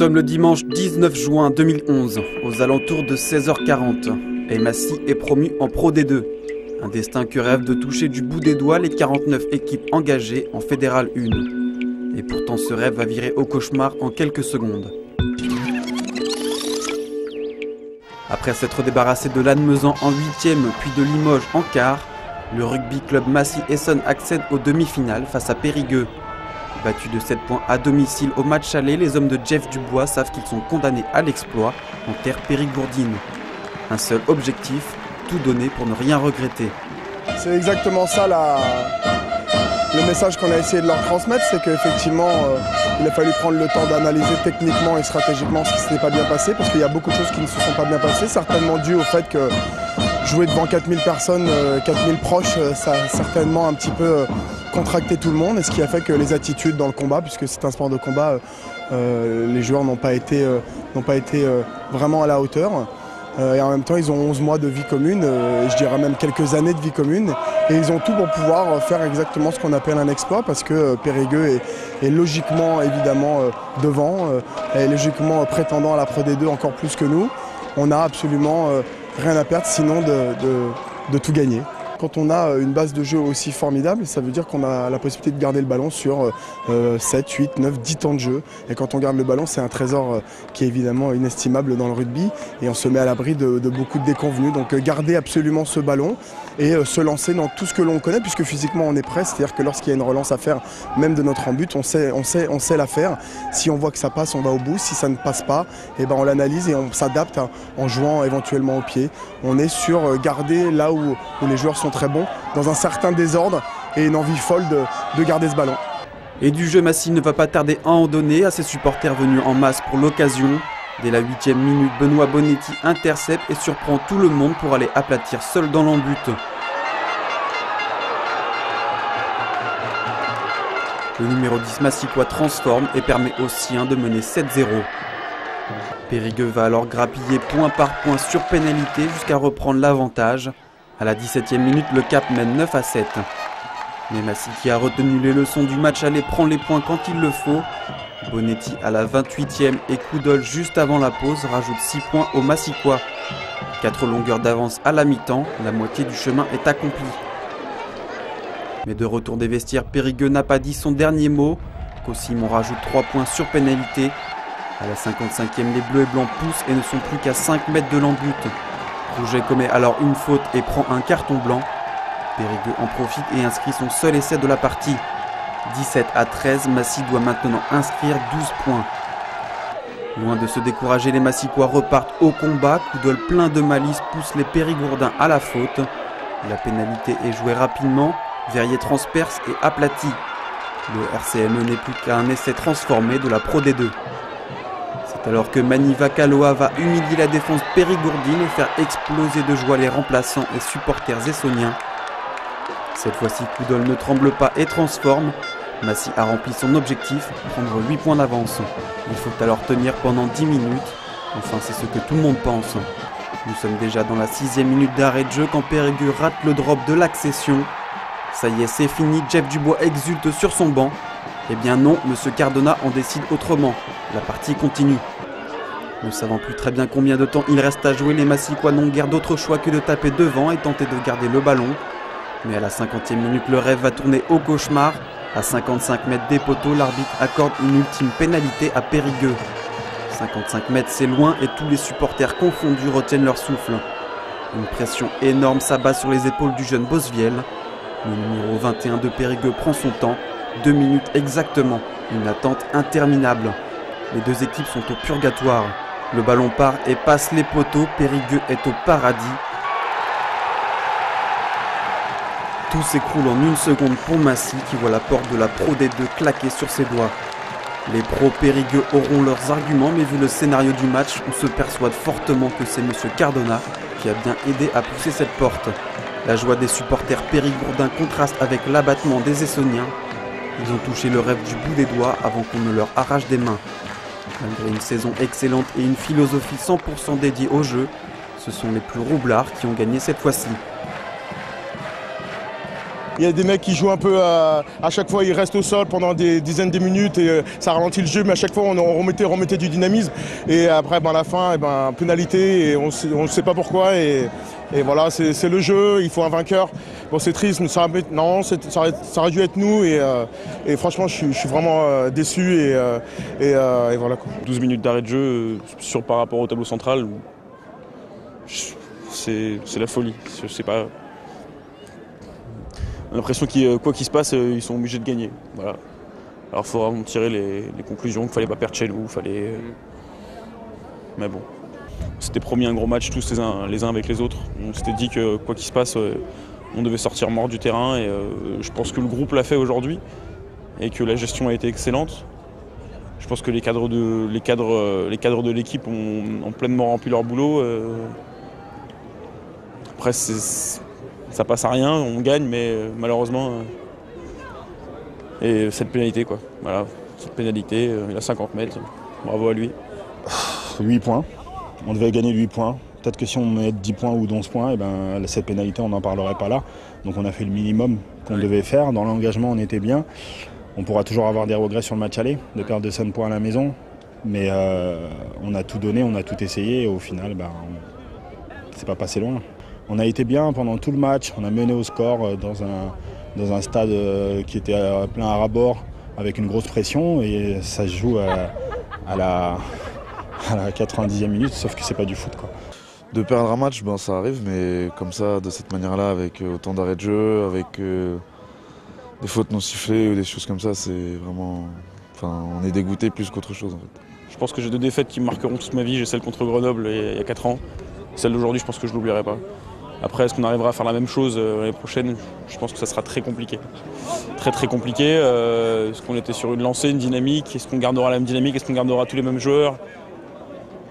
sommes le dimanche 19 juin 2011, aux alentours de 16h40, et Massy est promu en Pro D2. Un destin que rêve de toucher du bout des doigts les 49 équipes engagées en Fédéral 1. Et pourtant ce rêve va virer au cauchemar en quelques secondes. Après s'être débarrassé de Lannemezan en 8 puis de Limoges en quart, le rugby club Massy Essonne accède aux demi-finales face à Périgueux. Battus de 7 points à domicile au match aller, les hommes de Jeff Dubois savent qu'ils sont condamnés à l'exploit en terre périgourdine. Un seul objectif, tout donner pour ne rien regretter. C'est exactement ça le message qu'on a essayé de leur transmettre, c'est qu'effectivement euh, il a fallu prendre le temps d'analyser techniquement et stratégiquement ce qui s'était pas bien passé, parce qu'il y a beaucoup de choses qui ne se sont pas bien passées, certainement dû au fait que jouer devant 4000 personnes, 4000 euh, proches, euh, ça a certainement un petit peu contracté tout le monde, et ce qui a fait que les attitudes dans le combat, puisque c'est un sport de combat, les joueurs n'ont pas été, pas été vraiment à la hauteur. Euh, et en même temps, ils ont 11 mois de vie commune, euh, je dirais même quelques années de vie commune. Et ils ont tout pour pouvoir euh, faire exactement ce qu'on appelle un exploit parce que Périgueux est, logiquement évidemment devant, et logiquement prétendant à la Pro D2 encore plus que nous. On n'a absolument rien à perdre sinon de tout gagner. Quand on a une base de jeu aussi formidable, ça veut dire qu'on a la possibilité de garder le ballon sur 7, 8, 9, 10 temps de jeu. Et quand on garde le ballon, c'est un trésor euh, qui est évidemment inestimable dans le rugby. Et on se met à l'abri de, beaucoup de déconvenus. Donc euh, garder absolument ce ballon et euh, se lancer dans tout ce que l'on connaît, puisque physiquement on est prêt. C'est-à-dire que lorsqu'il y a une relance à faire, même de notre en but, on sait, on sait, on sait la faire. Si on voit que ça passe, on va au bout. Si ça ne passe pas, eh ben on l'analyse et on s'adapte en jouant éventuellement au pied. On est sur garder là où les joueurs sont très bon, dans un certain désordre et une envie folle de, garder ce ballon. Et du jeu, Massy ne va pas tarder à en donner à ses supporters venus en masse pour l'occasion. Dès la huitième minute, Benoît Bonetti intercepte et surprend tout le monde pour aller aplatir seul dans l'embut. Le numéro 10 Massicois transforme et permet aux siens de mener 7-0. Périgueux va alors grappiller point par point sur pénalité jusqu'à reprendre l'avantage. À la 17e minute, le Cap mène 9 à 7. Mais Massy qui a retenu les leçons du match aller prend les points quand il le faut. Bonetti à la 28e et Coudol juste avant la pause rajoute 6 points au Massicois. 4 longueurs d'avance à la mi-temps, la moitié du chemin est accomplie. Mais de retour des vestiaires, Périgueux n'a pas dit son dernier mot. Cossimon rajoute 3 points sur pénalité. À la 55e, les bleus et blancs poussent et ne sont plus qu'à 5 mètres de l'embut. Rouget commet alors une faute et prend un carton blanc. Périgueux en profite et inscrit son seul essai de la partie. 17 à 13, Massy doit maintenant inscrire 12 points. Loin de se décourager, les Massicois repartent au combat. Coudol plein de malice pousse les Périgourdins à la faute. La pénalité est jouée rapidement. Verrier transperce et aplatit. Le RCME n'est plus qu'un essai transformé de la Pro D2 alors que Mani Vakaloa va humilier la défense périgourdine et faire exploser de joie les remplaçants et supporters essoniens. Cette fois-ci, Koudol ne tremble pas et transforme. Massy a rempli son objectif, prendre 8 points d'avance. Il faut alors tenir pendant 10 minutes. Enfin, c'est ce que tout le monde pense. Nous sommes déjà dans la sixième minute d'arrêt de jeu quand Périgueux rate le drop de l'accession. Ça y est, c'est fini, Jeff Dubois exulte sur son banc. Eh bien non, Monsieur Cardona en décide autrement. La partie continue. Ne savant plus très bien combien de temps il reste à jouer, les Massicois n'ont guère d'autre choix que de taper devant et tenter de garder le ballon. Mais à la 50e minute, le rêve va tourner au cauchemar. À 55 mètres des poteaux, l'arbitre accorde une ultime pénalité à Périgueux. 55 mètres, c'est loin et tous les supporters confondus retiennent leur souffle. Une pression énorme s'abat sur les épaules du jeune Bosviel. Le numéro 21 de Périgueux prend son temps deux minutes exactement. Une attente interminable. Les deux équipes sont au purgatoire. Le ballon part et passe les poteaux. Périgueux est au paradis. Tout s'écroule en une seconde pour Massy qui voit la porte de la Pro D2 claquer sur ses doigts. Les pros Périgueux auront leurs arguments, mais vu le scénario du match, on se persuade fortement que c'est Monsieur Cardona qui a bien aidé à pousser cette porte. La joie des supporters périgourdins contraste avec l'abattement des Essoniens ils ont touché le rêve du bout des doigts avant qu'on ne leur arrache des mains. Malgré une saison excellente et une philosophie 100% dédiée au jeu, ce sont les plus roublards qui ont gagné cette fois-ci. Il y a des mecs qui jouent un peu à, chaque fois, ils restent au sol pendant des dizaines de minutes et euh, ça ralentit le jeu, mais à chaque fois on, remettait, remettait du dynamisme. Et après, ben, à la fin, eh ben, pénalité et on ne sait pas pourquoi. Et, voilà, c'est le jeu, il faut un vainqueur. Bon, c'est triste, mais ça, non, ça, aurait, dû être nous. Et, euh, franchement, je suis, vraiment euh, déçu. Et, voilà. 12 minutes d'arrêt de jeu sur, par rapport au tableau central, c'est la folie. Je sais pas l'impression que euh, quoi qu'il se passe, euh, ils sont obligés de gagner. Voilà. Alors il faudra tirer les, conclusions qu'il fallait pas perdre chez nous, fallait. Euh, mais bon. C'était promis un gros match tous les uns, les uns avec les autres. On s'était dit que quoi qu'il se passe, on devait sortir mort du terrain et je pense que le groupe l'a fait aujourd'hui et que la gestion a été excellente. Je pense que les cadres de les cadres, les cadres de l'équipe ont, pleinement rempli leur boulot. Après, c'est ça passe à rien, on gagne, mais euh, malheureusement. Euh, et cette pénalité, quoi. Voilà, cette pénalité, euh, il a 50 mètres. Bravo à lui. 8 points. On devait gagner 8 points. Peut-être que si on met 10 points ou 11 points, et eh ben, cette pénalité, on n'en parlerait pas là. Donc on a fait le minimum qu'on devait faire. Dans l'engagement, on était bien. On pourra toujours avoir des regrets sur le match aller, de perdre de 5 points à la maison. Mais on a tout donné, on a tout essayé. Et au final, ben, c'est pas passé loin. On a été bien pendant tout le match, on a mené au score euh, dans un, dans un stade euh, qui était plein à rabord avec une grosse pression et ça se joue à, la, 90e minute, sauf que c'est pas du foot. Quoi. De perdre un match, ben, ça arrive, mais comme ça, de cette manière-là, avec euh, autant d'arrêts de jeu, avec des fautes non sifflées ou des choses comme ça, c'est vraiment. Enfin, on est dégoûté plus qu'autre chose en fait. Je pense que j'ai deux défaites qui me marqueront toute ma vie. J'ai celle contre Grenoble il y a 4 ans. Celle d'aujourd'hui, je pense que je l'oublierai pas. Après, est-ce qu'on arrivera à faire la même chose euh, l'année prochaine? Je pense que ça sera très compliqué. Très très compliqué. Euh, est-ce qu'on était sur une lancée, une dynamique? Est-ce qu'on gardera la même dynamique? Est-ce qu'on gardera tous les mêmes joueurs?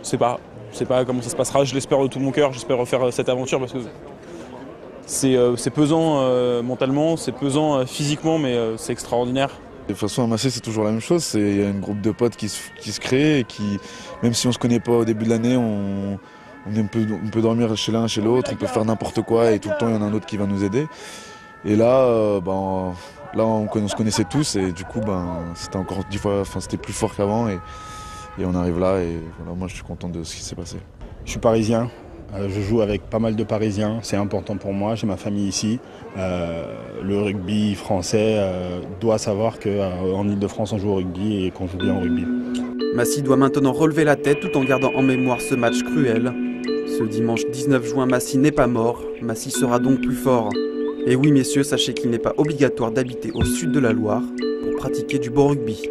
Je sais pas. Je sais pas comment ça se passera. Je l'espère de tout mon cœur. J'espère refaire euh, cette aventure parce que c'est pesant mentalement, c'est pesant physiquement, mais c'est extraordinaire. De toute façon, à Massé, c'est toujours la même chose. Il y a un groupe de potes qui se, qui se crée et qui, même si on ne se connaît pas au début de l'année, on, on peut, dormir chez l'un, chez l'autre, on peut faire n'importe quoi et tout le temps il y en a un autre qui va nous aider. Et là, euh, ben, là on, se connaissait tous et du coup ben, c'était encore dix fois, enfin c'était plus fort qu'avant et, on arrive là et voilà, moi je suis content de ce qui s'est passé. Je suis parisien, euh, je joue avec pas mal de Parisiens, c'est important pour moi, j'ai ma famille ici. Euh, le rugby français doit savoir qu'en Ile-de-France on joue au rugby et qu'on joue bien au rugby. Massy doit maintenant relever la tête tout en gardant en mémoire ce match cruel. Ce dimanche 19 juin, Massy n'est pas mort, Massy sera donc plus fort. Et oui messieurs, sachez qu'il n'est pas obligatoire d'habiter au sud de la Loire pour pratiquer du bon rugby.